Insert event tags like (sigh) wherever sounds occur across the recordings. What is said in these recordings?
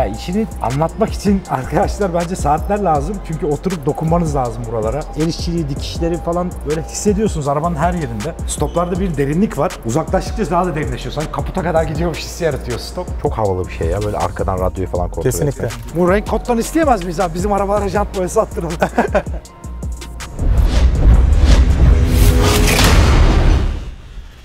Ya işini anlatmak için (laughs) arkadaşlar bence saatler lazım. Çünkü oturup dokunmanız lazım buralara. El işçiliği, dikişleri falan böyle hissediyorsunuz arabanın her yerinde. Stoplarda bir derinlik var. Uzaklaştıkça daha da derinleşiyor. Sanki kaputa kadar gidiyormuş hissi yaratıyor stop. Çok havalı bir şey ya böyle arkadan radyoyu falan kontrol Kesinlikle. etsen. Bu renk koddan isteyemez miyiz abi? Bizim arabalara jant boyası attıralım. (laughs)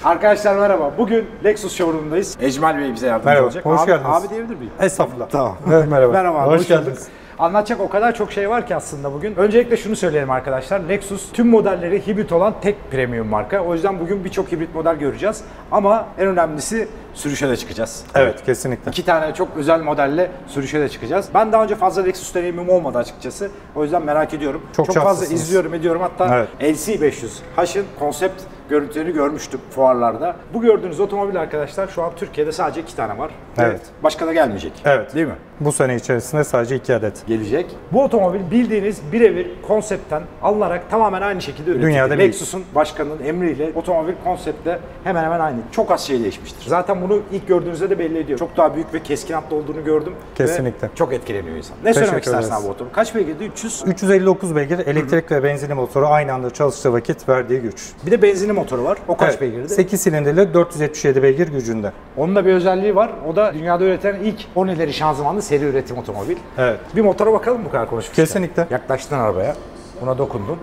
Arkadaşlar merhaba. Bugün Lexus showroom'dayız. Ecmal Bey bize yardımcı Merhaba, olacak. hoş abi, geldiniz. Abi diyebilir miyim? Estağfurullah. Tamam. Evet, merhaba. Merhaba abi, Hoş, hoş geldiniz. bulduk. Anlatacak o kadar çok şey var ki aslında bugün. Öncelikle şunu söyleyelim arkadaşlar. Lexus tüm modelleri hibrit olan tek premium marka. O yüzden bugün birçok hibrit model göreceğiz. Ama en önemlisi sürüşe de çıkacağız. Evet, kesinlikle. İki tane çok özel modelle sürüşe de çıkacağız. Ben daha önce fazla Lexus deneyimim olmadı açıkçası. O yüzden merak ediyorum. Çok fazla şanslısınız. izliyorum ediyorum. Hatta Evet. LC500 H'ın konsept görüntülerini görmüştüm fuarlarda. Bu gördüğünüz otomobil arkadaşlar şu an Türkiye'de sadece iki tane var. Ve Evet. Başka da gelmeyecek. Evet. Değil mi? Bu sene içerisinde sadece iki adet. gelecek. Bu otomobil bildiğiniz birebir konseptten alınarak tamamen aynı şekilde üretildi. Dünyada Lexus'un başkanının emriyle otomobil konseptle hemen hemen aynı. Çok az şey değişmiştir. Zaten bunu ilk gördüğünüzde de belli ediyor. Çok daha büyük ve keskin hatlı olduğunu gördüm. Kesinlikle. Ve çok etkileniyor insan. Ne söylemek Teşekkür istersin ederiz. abi bu otomobil? Kaç beygirdi? 300. 359 beygir elektrik ve benzinli motoru aynı anda çalıştığı vakit verdiği güç. Bir de benzinli motoru var. O kaç Evet, beygirdi? 8 silindirli 477 beygir gücünde. Onun da bir özelliği var. O da dünyada üretilen ilk 10 ileri şanzımanlı seri üretim otomobil. Evet. Bir motora bakalım bu kadar konuşmuşken. Kesinlikle. Yaklaştın arabaya. Buna dokundun.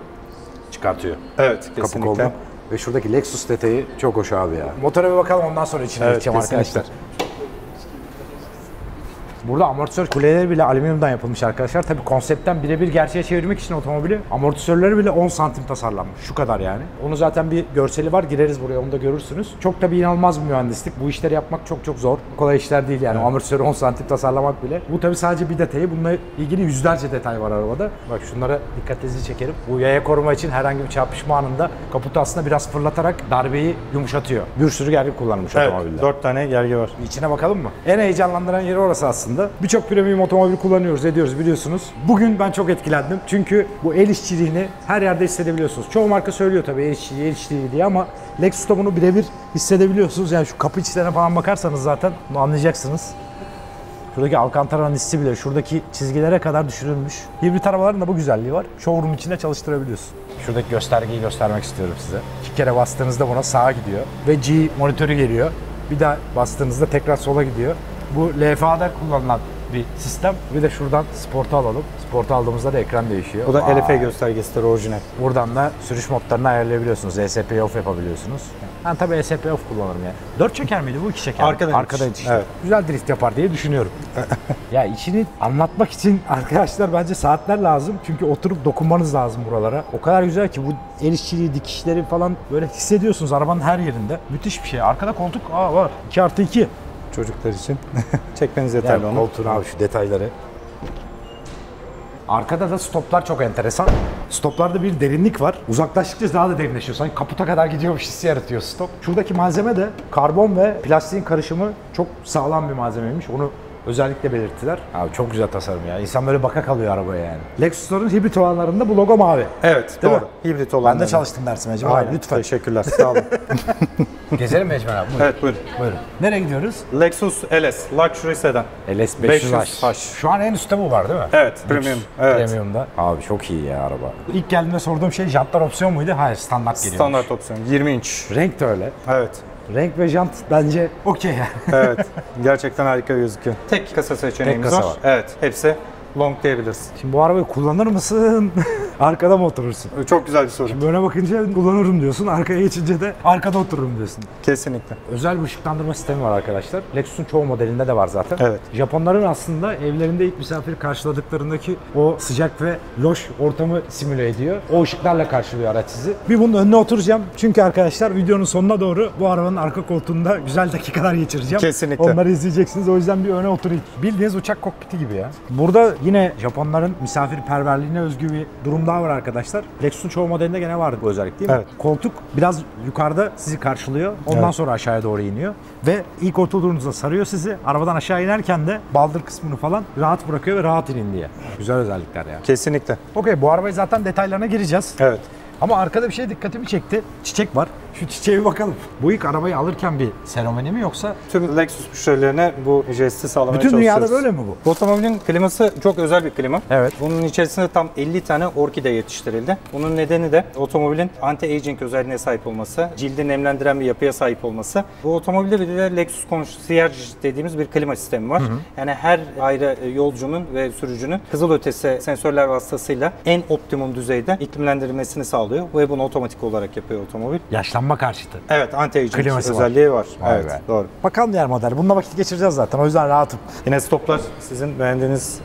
Çıkartıyor. Evet, kapı kesinlikle. koldan. Ve şuradaki Lexus detayı çok hoş abi ya. Motora bir bakalım ondan sonra içine Evet, kesinlikle. arkadaşlar. Burada amortisör kuleleri bile alüminyumdan yapılmış arkadaşlar. Tabii konseptten birebir gerçeğe çevirmek için otomobili amortisörleri bile 10 santim tasarlanmış. Şu kadar yani. Onu zaten bir görseli var. Gireriz buraya onu da görürsünüz. Çok tabii inanılmaz bir mühendislik. Bu işleri yapmak çok çok zor. Kolay işler değil yani. Amortisörü 10 santim tasarlamak bile. Bu tabii sadece bir detayı. Bununla ilgili yüzlerce detay var arabada. Bak şunlara dikkatinizi çekerim. Bu yaya koruma için herhangi bir çarpışma anında kaputu aslında biraz fırlatarak darbeyi yumuşatıyor. Bir sürü gergi kullanılmış Evet, otomobilde. 4 tane gergi var. İçine bakalım mı? En heyecanlandıran yeri orası aslında. Birçok premium otomobil kullanıyoruz, ediyoruz biliyorsunuz. Bugün ben çok etkilendim. Çünkü bu el işçiliğini her yerde hissedebiliyorsunuz. Çoğu marka söylüyor tabii el işçiliği, el işçiliği diye ama Lexus'ta bunu birebir hissedebiliyorsunuz. Yani şu kapı içlerine falan bakarsanız zaten bunu anlayacaksınız. Şuradaki Alcantara'nın hissi bile şuradaki çizgilere kadar düşürülmüş. Hibrit arabaların da bu güzelliği var. Showroom içinde çalıştırabiliyorsun. Şuradaki göstergeyi göstermek istiyorum size. İki kere bastığınızda buna sağa gidiyor. Ve G monitörü geliyor. Bir daha bastığınızda tekrar sola gidiyor. Bu LFA'da kullanılan bir sistem. Bir de şuradan sportu alalım. Sportu aldığımızda da ekran değişiyor. Bu da Vay. LF göstergesidir orijinal. Buradan da sürüş modlarını ayarlayabiliyorsunuz. ESP off yapabiliyorsunuz. Ben tabii ESP off kullanırım yani. 4 çeker miydi bu 2 çeker? mi? Arkadaymış. Arkadaydı işte. Evet. Güzel drift yapar diye düşünüyorum. (laughs) ya işini anlatmak için (laughs) arkadaşlar bence saatler lazım. Çünkü oturup dokunmanız lazım buralara. O kadar güzel ki bu el işçiliği, dikişleri falan böyle hissediyorsunuz arabanın her yerinde. Müthiş bir şey. Arkada koltuk aa var. 2 artı 2. Çocuklar için. (laughs) Çekmeniz yeterli Yani onu. koltuğun abi şu detayları. Arkada da stoplar çok enteresan. Stoplarda bir derinlik var. Uzaklaştıkça daha da derinleşiyor. Sanki kaputa kadar gidiyormuş hissi yaratıyor stop. Şuradaki malzeme de karbon ve plastiğin karışımı çok sağlam bir malzemeymiş. Onu özellikle belirttiler. Abi çok güzel tasarım ya. İnsan böyle baka kalıyor arabaya yani. Lexus'ların hibrit olanlarında bu logo mavi. Evet, Değil doğru. mi? Hibrit olan. Ben de çalıştım dersim Ecem abi Aynen. lütfen. Teşekkürler. Sağ olun. (laughs) Gezelim mi Ecem abi? Buyurun. evet, buyurun. Buyurun. Nereye gidiyoruz? Lexus LS Luxury Sedan. LS 500 500H. H. Şu an en üstte bu var değil mi? Evet, Lüks premium. Evet. Premium'da. Abi çok iyi ya araba. İlk geldiğimde sorduğum şey jantlar opsiyon muydu? Hayır standart geliyor. Standart opsiyon 20 inç. Renk de öyle. Evet. Renk ve jant bence okey yani. (laughs) Evet. Gerçekten harika gözüküyor. Tek kasa seçeneğimiz kasa var. var. Evet. Hepsi long diyebiliriz. Şimdi bu arabayı kullanır mısın? (laughs) Arkada mı oturursun? Çok güzel bir soru. Böyle bakınca kullanırım diyorsun. Arkaya geçince de arkada otururum diyorsun. Kesinlikle. Özel bir ışıklandırma sistemi var arkadaşlar. Lexus'un çoğu modelinde de var zaten. Evet. Japonların aslında evlerinde ilk misafir karşıladıklarındaki o sıcak ve loş ortamı simüle ediyor. O ışıklarla karşılıyor araç sizi. Bir bunun önüne oturacağım. Çünkü arkadaşlar videonun sonuna doğru bu arabanın arka koltuğunda güzel dakikalar geçireceğim. Kesinlikle. Onları izleyeceksiniz. O yüzden bir öne oturayım. Bildiğiniz uçak kokpiti gibi ya. Burada yine Japonların misafirperverliğine özgü bir durum daha var arkadaşlar. Lexus'un çoğu modelinde gene vardı bu özellik değil mi? Evet. Koltuk biraz yukarıda sizi karşılıyor. Ondan Evet. sonra aşağıya doğru iniyor. Ve ilk oturduğunuzda sarıyor sizi. Arabadan aşağı inerken de baldır kısmını falan rahat bırakıyor ve rahat inin diye. Güzel özellikler ya. Kesinlikle. Okey bu arabayı zaten detaylarına gireceğiz. Evet. Ama arkada bir şey dikkatimi çekti. Çiçek var. Şu çiçeğe bakalım. Bu ilk arabayı alırken bir seremoni mi yoksa Tüm Lexus müşterilerine bu jesti sağlamaya bütün dünyada çalışıyoruz. böyle mi bu? Bu otomobilin kliması çok özel bir klima. Evet. Bunun içerisinde tam 50 tane orkide yetiştirildi. Bunun nedeni de otomobilin anti-aging özelliğine sahip olması, cildi nemlendiren bir yapıya sahip olması. Bu otomobilde bir de Lexus Concierge dediğimiz bir klima sistemi var. Yani her ayrı e, yolcunun ve sürücünün kızılötesi sensörler vasıtasıyla en optimum düzeyde iklimlendirilmesini sağlıyor ve bunu otomatik olarak yapıyor otomobil. Yaşlanma karşıtı. Evet, anti-aging var. özelliği var. Vay evet, be. doğru. Bakalım diğer model. Bununla vakit geçireceğiz zaten. O yüzden rahatım. Yine stoplar sizin beğendiğiniz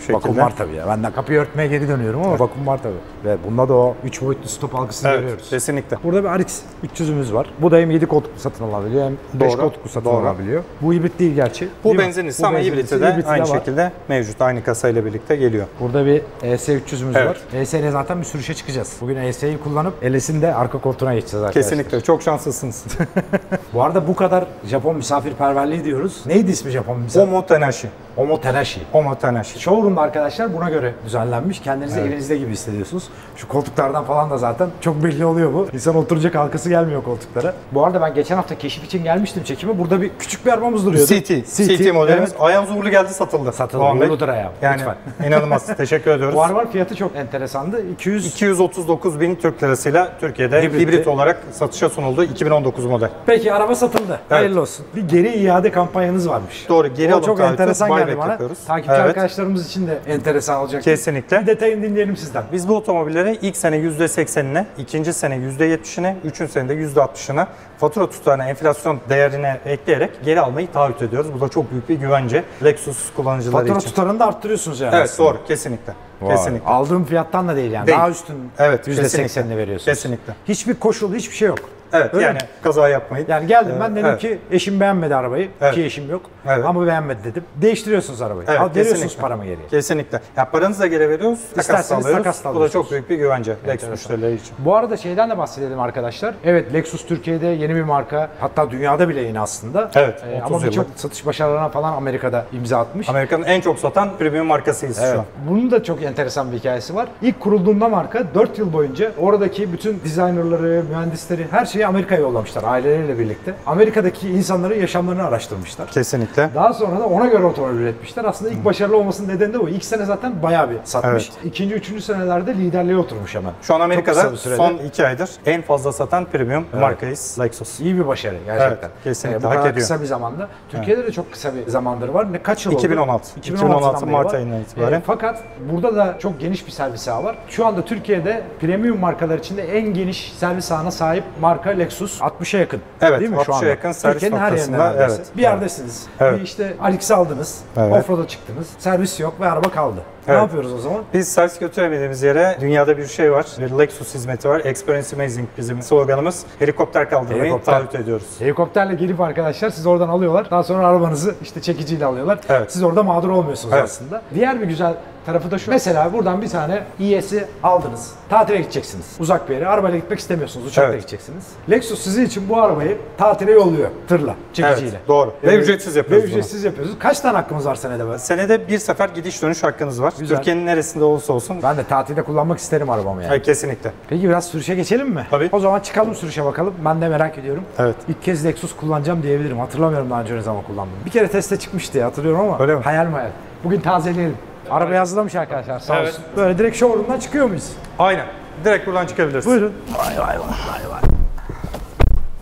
şekilde. Vakum var tabii ya. Ben de kapıyı örtmeye geri dönüyorum ama vakum var tabii. Ve bunda da o 3 boyutlu stop algısını Evet, görüyoruz. kesinlikle. Burada bir RX 300'ümüz var. Bu da hem 7 koltuklu satın alabiliyor hem 5 Doğru, koltuklu satın doğru. alabiliyor. Bu hibrit değil gerçi. Bu Değil benzinlisi Bu ama hibriti de aynı var. şekilde mevcut. Aynı kasayla birlikte geliyor. Burada bir ES300'ümüz Evet. var. ES ile zaten bir sürüşe çıkacağız. Bugün ES'yi kullanıp LS'in de arka koltuğuna geçeceğiz arkadaşlar. Kesinlikle. Çok şanslısınız. (laughs) Bu arada bu kadar Japon misafirperverliği diyoruz. Neydi ismi Japon misafir? Omo Tenashi. Omotenashi. Omo Tenashi. Showroom'da arkadaşlar buna göre düzenlenmiş. Kendinizi evinizde gibi hissediyorsunuz. Şu koltuklardan falan da zaten çok belli oluyor bu. İnsan oturacak halkası gelmiyor koltuklara. Bu arada ben geçen hafta keşif için gelmiştim çekime. Burada bir küçük bir arabamız duruyordu. CT. CT, modelimiz. Evet. Ayağımız uğurlu geldi satıldı. Satıldı. Bey. Uğurludur ayağım. Yani Lütfen. inanılmaz. (laughs) Teşekkür ediyoruz. Bu arabanın fiyatı çok enteresandı. 200 239 bin Türk lirasıyla Türkiye'de Hibritti. hibrit olarak satışa sunuldu. 2019 model. Peki araba satıldı. Hayırlı olsun. Bir geri iade kampanyanız varmış. Doğru, geri o alım çok enteresan geldi bana. yapıyoruz. Takipçi Evet. arkadaşlarımız için de enteresan olacak. Kesinlikle. Bir detayını dinleyelim sizden. Biz bu otomobilleri ilk sene %80'ine, ikinci sene %70'ine, üçüncü senede %60'ına fatura tutarına, enflasyon değerine ekleyerek geri almayı taahhüt ediyoruz. Bu da çok büyük bir güvence Lexus kullanıcıları Fatura için. tutarını da arttırıyorsunuz yani. Evet aslında. doğru kesinlikle. Vay. Kesinlikle. Aldığım fiyattan da değil yani. Değil. Daha üstün Evet, %80'ini kesinlikle. veriyorsunuz. Kesinlikle. Hiçbir koşul, hiçbir şey yok. Evet Öyle yani mi? kaza yapmayın. Yani geldim ben Ee, dedim evet. ki eşim beğenmedi arabayı. Evet. Ki eşim yok. Evet. Ama beğenmedi dedim. Değiştiriyorsunuz arabayı. Evet, Al, veriyorsunuz paramı geriye. Kesinlikle. Ya paranızı da geri veriyoruz. Takas alıyoruz. takas Bu da çok büyük bir güvence Lexus müşterileri için. Bu arada şeyden de bahsedelim arkadaşlar. Evet Lexus Türkiye'de yeni bir marka. Hatta dünyada bile yeni aslında. Evet, Ee, 30 ama birçok satış başarılarına falan Amerika'da imza atmış. Amerika'nın en çok satan premium markasıyız Evet. şu an. Bunun da çok enteresan bir hikayesi var. İlk kurulduğunda marka 4 yıl boyunca oradaki bütün designerları, mühendisleri her şeyi Amerika'ya yollamışlar aileleriyle birlikte. Amerika'daki insanların yaşamlarını araştırmışlar. Kesinlikle. Daha sonra da ona göre otomobil üretmişler. Aslında ilk başarılı olmasının nedeni de bu. İlk sene zaten bayağı bir satmış. İkinci, üçüncü senelerde liderliğe oturmuş hemen. Şu an Amerika'da son iki aydır en fazla satan premium markayız Lexus. İyi bir başarı gerçekten. Evet, kesinlikle, Ee, bu hak kadar ediyor. kısa bir zamanda. Türkiye'de de çok kısa bir zamandır var. Ne kaç yıl 2016. oldu? 2016 beri Mart var. ayından itibaren. Ee, fakat burada da çok geniş bir servis ağı var. Şu anda Türkiye'de premium markalar içinde en geniş servis ağına sahip marka Lexus. 60'a yakın. Evet, değil mi şu 60'a anda? yakın servis Türkiye'nin her yerinde neredeyse. evet. Bir yerdesiniz. Evet. Bir işte Alix'i aldınız. Evet. Offroad'a çıktınız. Servis yok ve araba kaldı. Ne yapıyoruz o zaman? Biz servis götüremediğimiz yere dünyada bir şey var. Bir Lexus hizmeti var. Experience Amazing bizim sloganımız. Helikopter kaldırmayı Helikopter. taahhüt ediyoruz. Helikopterle gelip arkadaşlar siz oradan alıyorlar. Daha sonra arabanızı işte çekiciyle alıyorlar. Evet. Siz orada mağdur olmuyorsunuz Evet. aslında. Diğer bir güzel tarafı da şu. Mesela buradan bir tane ES'i aldınız. Tatile gideceksiniz. Uzak bir yere. Arabayla gitmek istemiyorsunuz. Uçakla Evet. gideceksiniz. Lexus sizin için bu arabayı tatile yolluyor. Tırla, çekiciyle. Evet, doğru. Ve ücretsiz yapıyoruz Ve ücretsiz yapıyorsunuz. Kaç tane hakkımız var senede böyle? Senede bir sefer gidiş dönüş hakkınız var. Güzel. Türkiye'nin neresinde olursa olsun. Ben de tatilde kullanmak isterim arabamı yani. Evet, kesinlikle. Peki biraz sürüşe geçelim mi? Tabii. O zaman çıkalım sürüşe bakalım. Ben de merak ediyorum. Evet. İlk kez Lexus kullanacağım diyebilirim. Hatırlamıyorum daha önce ne zaman kullandım. Bir kere teste çıkmıştı hatırlıyorum ama Öyle mi? hayal mayal. Bugün tazeleyelim. Arabayı hazırlamış arkadaşlar sağ Evet. olsun. Böyle direkt showroom'dan çıkıyor muyuz? Aynen. Direkt buradan çıkabiliriz. Buyurun. Vay vay vay vay vay.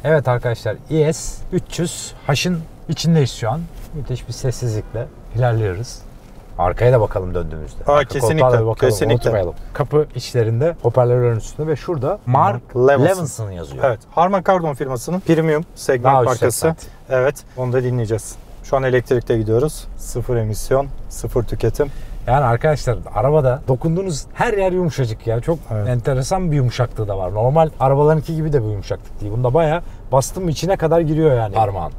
Evet arkadaşlar ES 300 H'ın içindeyiz şu an. Müthiş bir sessizlikle ilerliyoruz. Arkaya da bakalım döndüğümüzde. Aa, Arka kesinlikle, bakalım, kesinlikle. unutmayalım. Kapı içlerinde hoparlörlerin üstünde ve şurada Mark Levinson. Levinson yazıyor. Evet. Harman Kardon firmasının premium segment Daha markası. segment. Evet. Onu da dinleyeceğiz. Şu an elektrikte gidiyoruz. Sıfır emisyon, sıfır tüketim. Yani arkadaşlar arabada dokunduğunuz her yer yumuşacık ya. Çok Evet. enteresan bir yumuşaklığı da var. Normal arabalarınki gibi de bir yumuşaklık değil. Bunda bayağı bastım içine kadar giriyor yani parmağın.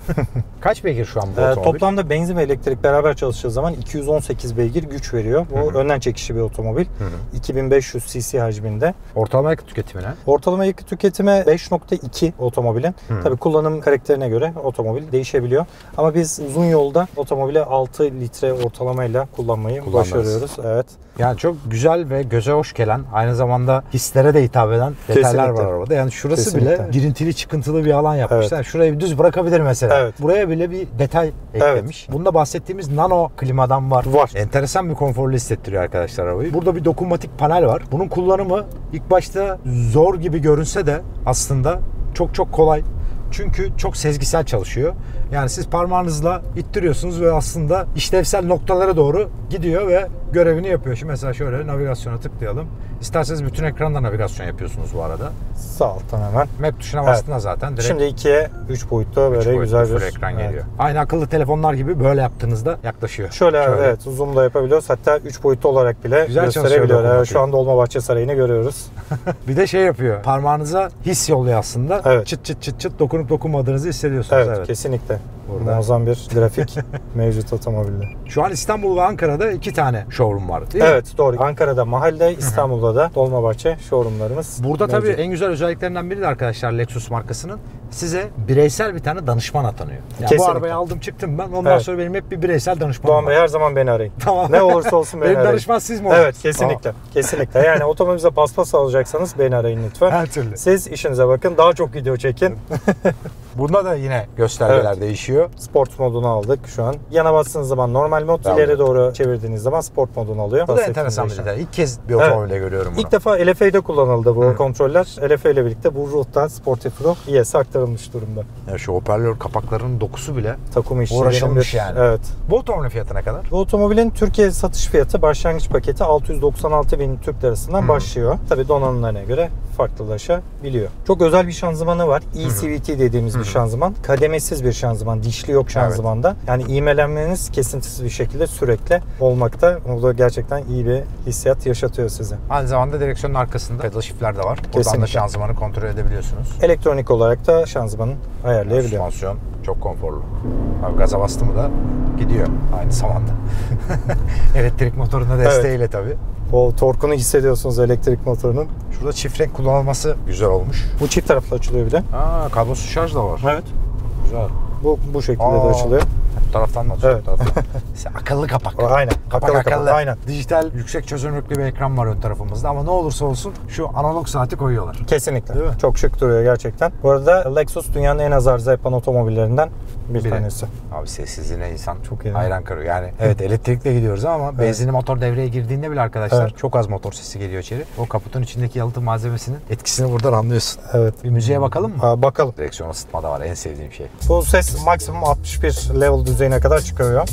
(laughs) Kaç beygir şu an bu Ee, otomobil? toplamda benzin ve elektrik beraber çalıştığı zaman 218 beygir güç veriyor. Bu önden çekişli bir otomobil. 2500 cc hacminde. Ortalama yakıt tüketimi ne? Ortalama yakıt tüketimi 5.2 otomobilin. Tabii kullanım karakterine göre otomobil değişebiliyor. Ama biz uzun yolda otomobili 6 litre ortalamayla kullanmayı Kullandınız. başarıyoruz. Evet. Yani çok güzel ve göze hoş gelen, aynı zamanda hislere de hitap eden detaylar Kesinlikle. var arabada. Yani şurası Kesinlikle. bile girintili çıkıntılı bir alan yapmışlar. Evet. Şurayı düz bırakabilir mesela. Evet. Buraya bile bir detay eklemiş. Bunda bahsettiğimiz nano klimadan var. Var. Enteresan bir konforlu hissettiriyor arkadaşlar arabayı. Burada bir dokunmatik panel var. Bunun kullanımı ilk başta zor gibi görünse de aslında çok çok kolay. Çünkü çok sezgisel çalışıyor. Yani siz parmağınızla ittiriyorsunuz ve aslında işlevsel noktalara doğru gidiyor ve görevini yapıyor. Şimdi mesela şöyle navigasyona tıklayalım. İsterseniz bütün ekranda navigasyon yapıyorsunuz bu arada. Sağ alttan hemen. Map tuşuna Evet. bastığında zaten direkt Şimdi ikiye 3 boyutlu böyle üç boyutlu güzel bir ekran Evet. geliyor. Aynı akıllı telefonlar gibi böyle yaptığınızda yaklaşıyor. Şöyle, evet zoom da yapabiliyoruz. Hatta 3 boyutlu olarak bile Güzel gösterebiliyor. Evet, şu anda Dolmabahçe Sarayı'nı görüyoruz. (laughs) Bir de şey yapıyor. Parmağınıza his yolluyor aslında. Evet. Çıt çıt çıt çıt dokunup dokunmadığınızı hissediyorsunuz. Evet, Evet. kesinlikle. Burada. Muazzam bir grafik (laughs) mevcut otomobilde. Şu an İstanbul ve Ankara'da iki tane showroom var değil mi? Evet doğru. Ankara'da mahalle, İstanbul'da da Dolmabahçe showroomlarımız Burada tabii mevcut. en güzel özelliklerinden biri de arkadaşlar Lexus markasının size bireysel bir tane danışman atanıyor. Yani bu arabayı aldım çıktım ben. Ondan Evet. sonra benim hep bir bireysel danışmanım Doğan var. Bey her zaman beni arayın. (laughs) Tamam. Ne olursa olsun beni Benim arayın. danışman siz mi Evet kesinlikle. Kesinlikle. Yani otomobilinize paspas alacaksanız beni arayın lütfen. Her türlü. Siz işinize bakın. Daha çok video çekin. (laughs) Bunda da yine göstergeler Evet. değişiyor. Sport modunu aldık şu an. Yana bastığınız zaman normal mod, Tamam. ileri doğru çevirdiğiniz zaman sport modunu alıyor. Bu da enteresan bir detay. İlk kez bir otomobilde görüyorum bunu. İlk defa LFA'de kullanıldı bu Hı. kontroller. LFA ile birlikte bu ruhtan Sportif Ruh ES'e aktarılmış durumda. Ya şu hoparlör kapaklarının dokusu bile Takım Uğraşılmış bir- yani. Evet. bu otomobilin fiyatı ne kadar? Bu otomobilin Türkiye satış fiyatı başlangıç paketi 696 bin Türk lirasından Hı. başlıyor. Tabii donanımlarına göre farklılaşabiliyor. Çok özel bir şanzımanı var. ECVT dediğimiz bir şanzıman. Kademesiz bir şanzıman. Dişli yok şanzımanda. Yani ivmelenmeniz kesintisiz bir şekilde sürekli olmakta. O da gerçekten iyi bir hissiyat yaşatıyor size. Aynı zamanda direksiyonun arkasında pedal shift'ler de var. Buradan da Kesinlikle. şanzımanı kontrol edebiliyorsunuz. Elektronik olarak da şanzımanı ayarlayabiliyor. Süspansiyon çok konforlu. Abi gaza bastı mı da gidiyor aynı zamanda. (laughs) Elektrik motoruna desteğiyle tabii. O torkunu hissediyorsunuz elektrik motorunun. Şurada çift renk kullanılması güzel olmuş. Bu çift taraflı açılıyor bir de. Aa, kablosuz şarj da var. Evet. Güzel. Bu bu şekilde Aa. de açılıyor. Bu taraftan da açıyor. Evet. taraftan. (laughs) Akıllı kapak. Aynen. Kapak Akıllı akıllı. aynen. Dijital yüksek çözünürlüklü bir ekran var ön tarafımızda ama ne olursa olsun şu analog saati koyuyorlar. Kesinlikle. Değil mi? Çok şık duruyor gerçekten. Bu arada Lexus dünyanın en az arıza yapan otomobillerinden bir Biri. tanesi. Abi sessizliğine insan Çok iyi. hayran kalıyor. Yani evet elektrikle gidiyoruz ama benzinli motor devreye girdiğinde bile arkadaşlar Evet. çok az motor sesi geliyor içeri. O kaputun içindeki yalıtım malzemesinin etkisini buradan anlıyorsun. Evet. Bir müziğe bakalım mı? Aa, bakalım. Direksiyon ısıtma da var en sevdiğim şey. Bu ses maksimum 61 level düzeyine kadar çıkıyor.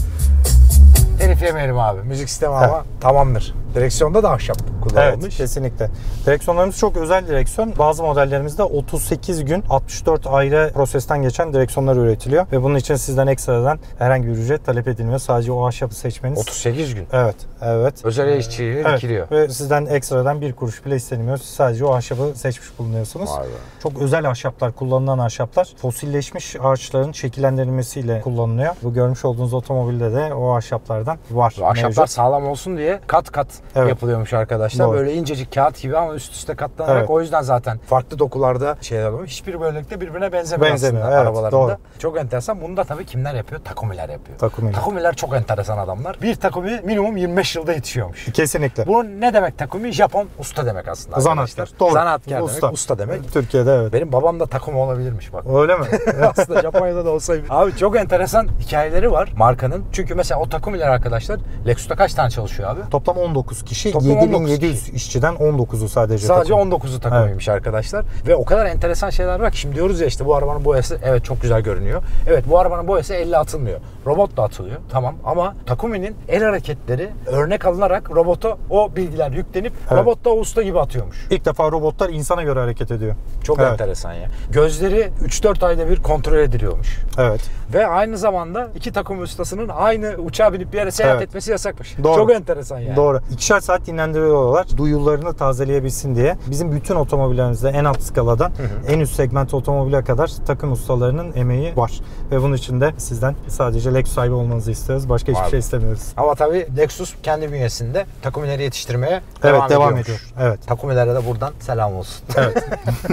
Telif yemeyelim abi. Müzik sistemi ama tamamdır. Direksiyonda da ahşap kullanılmış. Evet kesinlikle. Direksiyonlarımız çok özel direksiyon. Bazı modellerimizde 38 gün 64 ayrı prosesten geçen direksiyonlar üretiliyor. Ve bunun için sizden ekstradan herhangi bir ücret talep edilmiyor. Sadece o ahşabı seçmeniz. 38 gün. Evet, evet. Özel işçiliği Evet. dikiliyor. Ve sizden ekstradan bir kuruş bile istenmiyor. Siz sadece o ahşabı seçmiş bulunuyorsunuz. Vay be. Çok özel ahşaplar, kullanılan ahşaplar. Fosilleşmiş ağaçların şekillendirilmesiyle kullanılıyor. Bu görmüş olduğunuz otomobilde de o ahşaplardan var. Bu ahşaplar mevcut. sağlam olsun diye kat kat Evet. yapılıyormuş arkadaşlar. Doğru. Böyle incecik kağıt gibi ama üst üste katlanarak Evet. o yüzden zaten farklı dokularda şeyler oluyor. Hiçbir böylelikle birbirine benzemiyor, Benzemiyor, aslında evet, arabalarında. doğru. Çok enteresan. Bunu da tabii kimler yapıyor? Takumiler yapıyor. Takumi. Takumiler çok enteresan adamlar. Bir takumi minimum 25 yılda yetişiyormuş. Kesinlikle. Bu ne demek takumi? Japon usta demek aslında. Zanatkar. Doğru. Zanatkar Usta. demek. Usta demek. Türkiye'de evet. Benim babam da takumi olabilirmiş bak. Öyle mi? (laughs) Aslında Japonya'da da olsaydı. Abi çok enteresan hikayeleri var markanın. Çünkü mesela o takumiler arkadaşlar Lexus'ta kaç tane çalışıyor abi? Toplam 19 kişi, Toplam 19 7700 işçiden 19'u sadece Sadece takım. 19'u takımıymış arkadaşlar. Ve o kadar enteresan şeyler var ki şimdi diyoruz ya işte bu arabanın boyası evet çok güzel görünüyor. Evet bu arabanın boyası elle atılmıyor. Robot da atılıyor tamam ama Takumi'nin el hareketleri örnek alınarak robota o bilgiler yüklenip Evet. robot da o usta gibi atıyormuş. İlk defa robotlar insana göre hareket ediyor. Çok Evet. enteresan ya. Gözleri 3-4 ayda bir kontrol ediliyormuş. Evet. Ve aynı zamanda iki takım ustasının aynı uçağa binip bir yere seyahat Evet. etmesi yasakmış. Doğru. Çok enteresan yani. Doğru. İkişer saat dinlendiriyorlar. Duyularını tazeleyebilsin diye. Bizim bütün otomobillerimizde en alt skaladan en üst segment otomobile kadar takım ustalarının emeği var. Ve bunun için de sizden sadece Lexus sahibi olmanızı istiyoruz. Başka hiçbir şey istemiyoruz. Ama tabii Lexus kendi bünyesinde Takumileri yetiştirmeye Evet devam, devam ediyor. Evet. Takumilere de buradan selam olsun. Evet.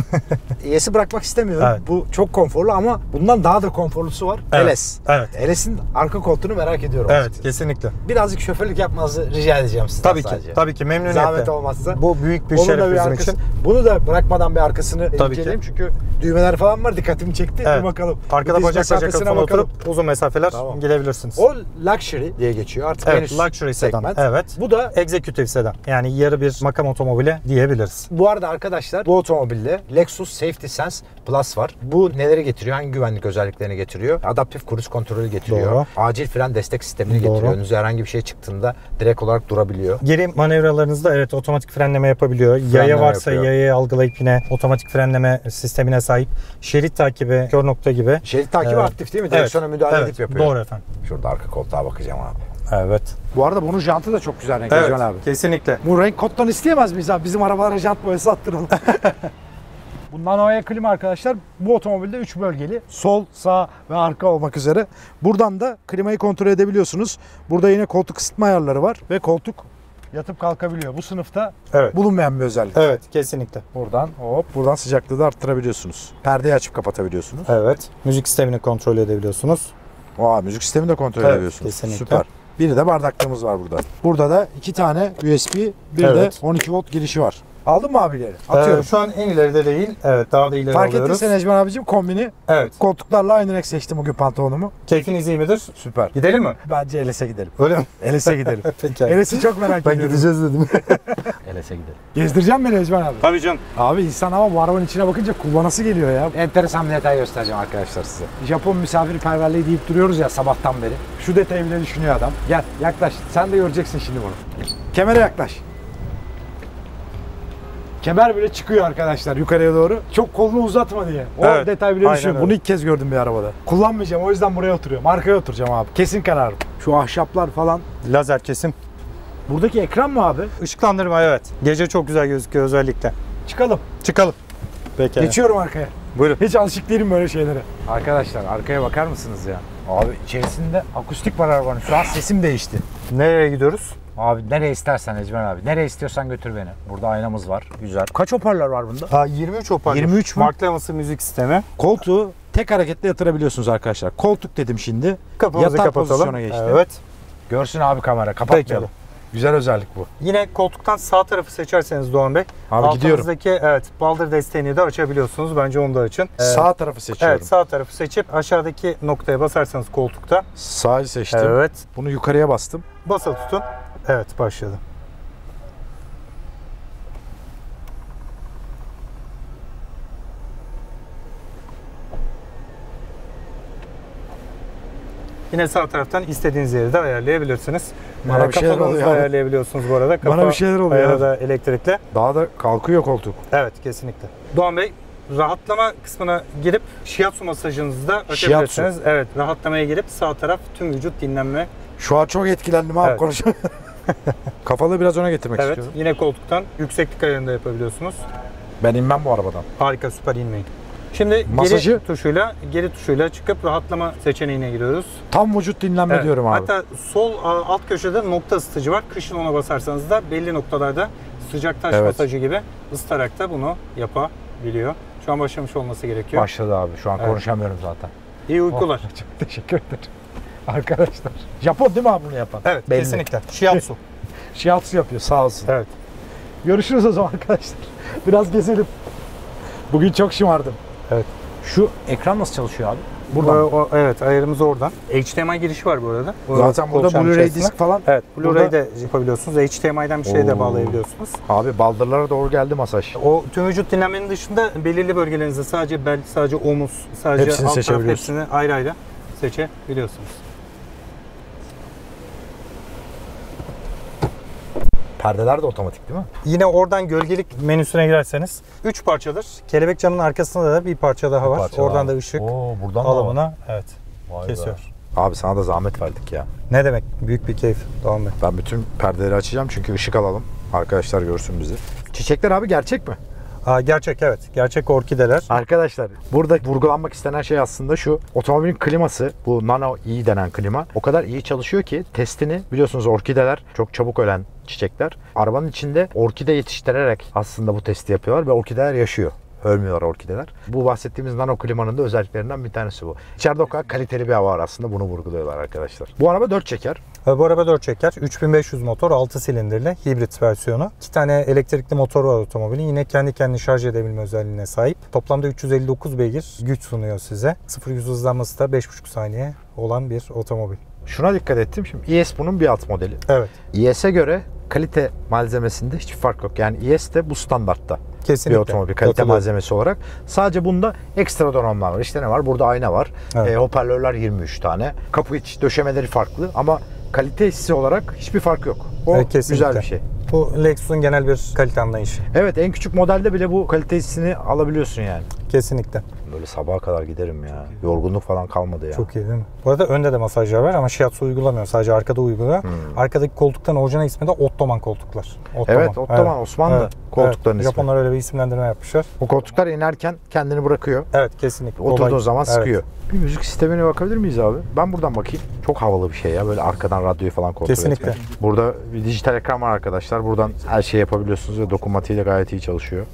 (laughs) ES'i bırakmak istemiyorum. Evet. Bu çok konforlu ama bundan daha da konforlusu var. Evet. LS. Evet. LS'in arka koltuğunu merak ediyorum. Evet açıkçası. kesinlikle. Birazcık şoförlük yapmanızı rica edeceğim sizden Tabii ki. sadece. Tabii ki memnuniyetle. Zahmet olmazsa. Bu büyük bir Onun şeref da bir bizim arkası- için. Bunu da bırakmadan bir arkasını Tabii inceleyeyim. Çünkü düğmeler falan var dikkatimi çekti. Evet. Bir bakalım. Arkada bacak bacak bakalım. oturup uzun mesafeler Tamam. gidebilirsiniz. O luxury diye geçiyor. Artık Evet, luxury sedan. segment. Evet. Bu da Executive sedan. Yani yarı bir makam otomobili diyebiliriz. Bu arada arkadaşlar bu otomobilde Lexus Safety Sense Plus var. Bu neleri getiriyor? Hangi güvenlik özelliklerini getiriyor? Adaptif kruz kontrolü getiriyor. Doğru. Acil fren destek sistemini Doğru. getiriyor. Önünüze herhangi bir şey çıktığında direkt olarak durabiliyor. Geri manevralarınızda evet otomatik frenleme yapabiliyor. Yaya Frenleme varsa yapıyor. yayayı algılayıp yine otomatik frenleme sistemine sahip. Şerit takibi, kör nokta gibi. Şerit takibi Evet. aktif değil mi? Direksiyona müdahale evet, edip yapıyor. Doğru efendim. Şurada arka koltuğa bakacağım abi. Evet. Bu arada bunun jantı da çok güzel renk Evet, abi. kesinlikle. Bu renk koddan isteyemez miyiz abi? Bizim arabalara jant boyası attıralım. (laughs) Bundan havaya klima arkadaşlar bu otomobilde 3 bölgeli. Sol, sağ ve arka olmak üzere. Buradan da klimayı kontrol edebiliyorsunuz. Burada yine koltuk ısıtma ayarları var ve koltuk yatıp kalkabiliyor. Bu sınıfta Evet. bulunmayan bir özellik. Evet, kesinlikle. Buradan hop buradan sıcaklığı da arttırabiliyorsunuz. Perdeyi açıp kapatabiliyorsunuz. Evet. Müzik sistemini kontrol edebiliyorsunuz. Aa, müzik sistemini de kontrol Evet, edebiliyorsunuz. kesinlikle. Süper. Bir de bardaklığımız var burada. Burada da iki tane USB, bir Evet. de 12 volt girişi var. Aldın mı abileri? Atıyorum. Ee, şu an en ileride değil. Evet, daha da ileri Fark alıyoruz. ettiysen Ecman abicim kombini Evet. koltuklarla aynı renk seçtim bugün pantolonumu. Keyfiniz iyi midir? Süper. Gidelim mi? Bence LS'e gidelim. Öyle mi? LS'e (laughs) gidelim. Peki. LS'i çok merak Ben ediyorum. gideceğiz dedim. (laughs) LS'e gidelim. Gezdireceğim beni Ecman abi. Tabii canım. Abi insan ama bu arabanın içine bakınca kullanası geliyor ya. Enteresan bir detay göstereceğim arkadaşlar size. Japon misafirperverliği deyip duruyoruz ya sabahtan beri. Şu detayı bile düşünüyor adam. Gel yaklaş. Sen de göreceksin şimdi bunu. Kemere yaklaş. Kemer bile çıkıyor arkadaşlar yukarıya doğru. Çok kolunu uzatma diye. O Evet, detay bile düşünüyorum. Bunu ilk kez gördüm bir arabada. Kullanmayacağım o yüzden buraya oturuyorum. Arkaya oturacağım abi. Kesin kararım. Şu ahşaplar falan. Lazer kesim. Buradaki ekran mı abi? Işıklandırma evet. Gece çok güzel gözüküyor özellikle. Çıkalım. Çıkalım. Peki. Geçiyorum arkaya. Buyurun. Hiç alışık değilim böyle şeylere. Arkadaşlar arkaya bakar mısınız ya? Abi içerisinde akustik var arabanın. Şu an sesim değişti. Nereye gidiyoruz? Abi nereye istersen Ecmen abi. Nereye istiyorsan götür beni. Burada aynamız var. Güzel. Kaç hoparlör var bunda? Aa, 23 hoparlör. 23 mü? Mark Levinson müzik sistemi. Koltuğu tek hareketle yatırabiliyorsunuz arkadaşlar. Koltuk dedim şimdi. Kapımızı Yatak kapatalım. pozisyona geçti. Evet. Görsün abi kamera. Kapatmayalım. Güzel özellik bu. Yine koltuktan sağ tarafı seçerseniz Doğan Bey. Abi gidiyorum. altınızdaki evet baldır desteğini de açabiliyorsunuz. Bence onu da açın. Ee, Sağ tarafı seçiyorum. Evet sağ tarafı seçip aşağıdaki noktaya basarsanız koltukta. Sağı seçtim. Evet. Bunu yukarıya bastım. Basa tutun. Evet başladı. Yine sağ taraftan istediğiniz yeri de ayarlayabilirsiniz. Bana Ee, bir şeyler oluyor abi. ayarlayabiliyorsunuz bu arada. Bana bir şeyler oluyor ayarı da elektrikli. Daha da kalkıyor koltuk. Evet kesinlikle. Doğan Bey rahatlama kısmına girip shiatsu masajınızı da açabilirsiniz. Evet rahatlamaya girip sağ taraf tüm vücut dinlenme. Şu an çok etkilendim abi Evet. konuşamıyorum. (laughs) Kafalığı biraz öne getirmek Evet istiyorum. yine koltuktan yükseklik ayarında yapabiliyorsunuz. Ben inmem bu arabadan. Harika süper inmeyin. Şimdi Masajı? geri tuşuyla geri tuşuyla çıkıp rahatlama seçeneğine giriyoruz. Tam vücut dinlenme Evet. diyorum abi. Hatta sol alt köşede nokta ısıtıcı var. Kışın ona basarsanız da belli noktalarda sıcak taş Evet. masajı gibi ısıtarak da bunu yapabiliyor. Şu an başlamış olması gerekiyor. Başladı abi. Şu an Evet. konuşamıyorum zaten. İyi uykular. Oh, (laughs) çok teşekkür ederim. Arkadaşlar. Japon değil mi abi bunu yapan? Evet Belli. kesinlikle. Shiatsu. (laughs) Shiatsu yapıyor sağ olsun. evet. Görüşürüz o zaman arkadaşlar. (laughs) Biraz gezelim. Bugün çok şımardım. Evet. Şu ekran nasıl çalışıyor abi? Burada Buradan. o, evet ayarımız oradan. HDMI girişi var bu arada. Bu Zaten burada Blu-ray disk falan. Evet, Blu-ray de yapabiliyorsunuz. HDMI'den bir şey de bağlayabiliyorsunuz. Abi baldırlara doğru geldi masaj. O tüm vücut dinlenmenin dışında belirli bölgelerinizde sadece bel, sadece omuz, sadece Hepsini alt taraf hepsini ayrı ayrı seçebiliyorsunuz. Perdeler de otomatik değil mi? Yine oradan gölgelik menüsüne girerseniz 3 parçadır. Kelebek camının arkasında da bir parça daha var. Parça oradan var. da ışık Oo, buradan da alımına evet Vay be. kesiyor. Abi sana da zahmet verdik ya. Ne demek? Büyük bir keyif Doğan Bey. Ben bütün perdeleri açacağım çünkü ışık alalım. Arkadaşlar görsün bizi. Çiçekler abi gerçek mi? Aa, gerçek evet. Gerçek orkideler. Arkadaşlar burada vurgulanmak istenen şey aslında şu. Otomobilin kliması bu Nano E denen klima o kadar iyi çalışıyor ki testini biliyorsunuz orkideler çok çabuk ölen çiçekler. Arabanın içinde orkide yetiştirerek aslında bu testi yapıyorlar ve orkideler yaşıyor. Ölmüyorlar orkideler. Bu bahsettiğimiz nano klimanın da özelliklerinden bir tanesi bu. İçeride o kadar kaliteli bir hava var aslında bunu vurguluyorlar arkadaşlar. Bu araba 4 çeker. Bu araba 4 çeker. 3500 motor 6 silindirli hibrit versiyonu. 2 tane elektrikli motor var otomobilin. Yine kendi kendini şarj edebilme özelliğine sahip. Toplamda 359 beygir güç sunuyor size. 0 100 hızlanması da 5,5 saniye olan bir otomobil. Şuna dikkat ettim. Şimdi ES bunun bir alt modeli. Evet. ES'e göre kalite malzemesinde hiçbir fark yok. Yani ES de bu standartta. Kesinlikle. bir otomobil kalite Katılıyorum. malzemesi olarak. Sadece bunda ekstra donanımlar var. İşte ne var? Burada ayna var. Evet. E, hoparlörler 23 tane. Kapı iç döşemeleri farklı ama kalite hissi olarak hiçbir fark yok. O Evet, kesinlikle. güzel bir şey. Bu Lexus'un genel bir kalite anlayışı. Evet en küçük modelde bile bu kalite hissini alabiliyorsun yani. Kesinlikle. Böyle sabaha kadar giderim ya. Yorgunluk falan kalmadı ya. Çok iyi değil mi? Bu arada önde de masajlar var ama Shiatsu uygulamıyor. Sadece arkada uyguluyor. Hmm. Arkadaki koltuktan orijinal ismi de Ottoman koltuklar. Ottoman. Evet, Ottoman, Osmanlı koltukların ismi. Japonlar öyle bir isimlendirme yapmışlar. Bu koltuklar inerken kendini bırakıyor. Evet kesinlikle. Oturduğun Olay- zaman Evet. sıkıyor. Bir müzik sistemine bakabilir miyiz abi? Ben buradan bakayım. Çok havalı bir şey ya. Böyle arkadan radyoyu falan kontrol Kesinlikle. etmek. Burada bir dijital ekran var arkadaşlar. Buradan her şeyi yapabiliyorsunuz ve dokunmatiği de gayet iyi çalışıyor.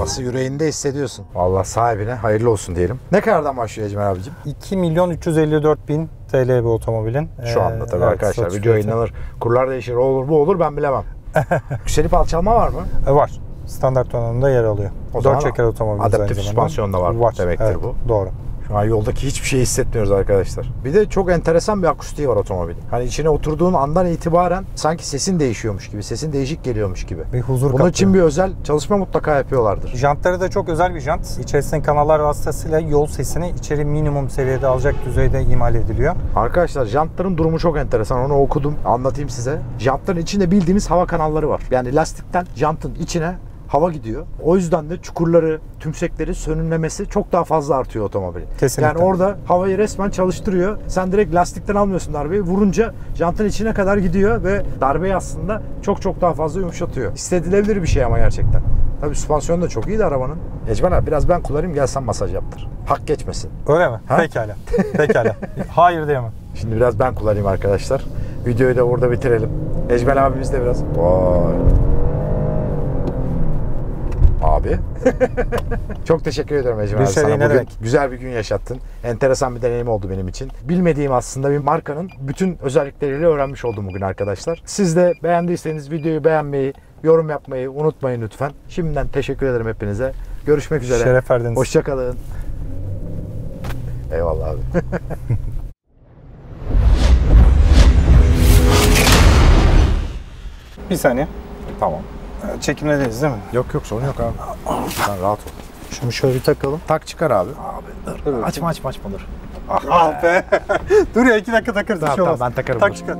Bası yüreğinde hissediyorsun. Allah sahibine hayırlı olsun diyelim. Ne kadardan başlıyor Ecmen abicim? 2 milyon 354 bin TL bir otomobilin. Şu Ee, anda tabii evet, arkadaşlar. Video yayınlanır. Kurlar değişir. O olur bu olur ben bilemem. (laughs) Yükselip alçalma var mı? E, var. Standart donanımda yer alıyor. O 4 çeker otomobil adaptif süspansiyon da var demektir evet, bu. Doğru. An yoldaki hiçbir şey hissetmiyoruz arkadaşlar. Bir de çok enteresan bir akustiği var otomobilin. Hani içine oturduğun andan itibaren sanki sesin değişiyormuş gibi, sesin değişik geliyormuş gibi. Bir huzur Bunun için bir özel çalışma mutlaka yapıyorlardır. Jantları da çok özel bir jant. İçerisindeki kanallar vasıtasıyla yol sesini içeri minimum seviyede alacak düzeyde imal ediliyor. Arkadaşlar jantların durumu çok enteresan. Onu okudum. Anlatayım size. Jantların içinde bildiğimiz hava kanalları var. Yani lastikten jantın içine hava gidiyor. O yüzden de çukurları, tümsekleri sönümlemesi çok daha fazla artıyor otomobilin. Kesinlikle. Yani orada havayı resmen çalıştırıyor. Sen direkt lastikten almıyorsun darbeyi. Vurunca jantın içine kadar gidiyor ve darbeyi aslında çok çok daha fazla yumuşatıyor. Hissedilebilir bir şey ama gerçekten. Tabii süspansiyon da çok iyi de arabanın. Ecmen abi biraz ben kullanayım gelsen masaj yaptır. Hak geçmesin. Öyle mi? Ha? Pekala. Pekala. (laughs) Hayır diyemem. Şimdi biraz ben kullanayım arkadaşlar. Videoyu da burada bitirelim. Ecmel abimiz de biraz. Vay. Abi. (laughs) Çok teşekkür Ecmel Bir abi şey sana. ne Bugün demek. güzel bir gün yaşattın. Enteresan bir deneyim oldu benim için. Bilmediğim aslında bir markanın bütün özellikleriyle öğrenmiş oldum bugün arkadaşlar. Siz de beğendiyseniz videoyu beğenmeyi, yorum yapmayı unutmayın lütfen. Şimdiden teşekkür ederim hepinize. Görüşmek üzere. Şeref verdiniz. Hoşçakalın. Eyvallah abi. (laughs) Bir saniye. tamam. Çekimdeyiz değil mi? Yok yok sorun yok abi. Sen rahat ol. Şunu şöyle bir takalım. Tak çıkar abi. Abi dur. Dur Açma açma açma dur. Ah be. (laughs) Dur ya iki dakika takarız. Tamam, şey tamam, ben takarım Tak bunu. çıkar.